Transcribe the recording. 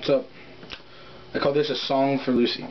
What's up? I call this a song for Lucy.